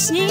sneak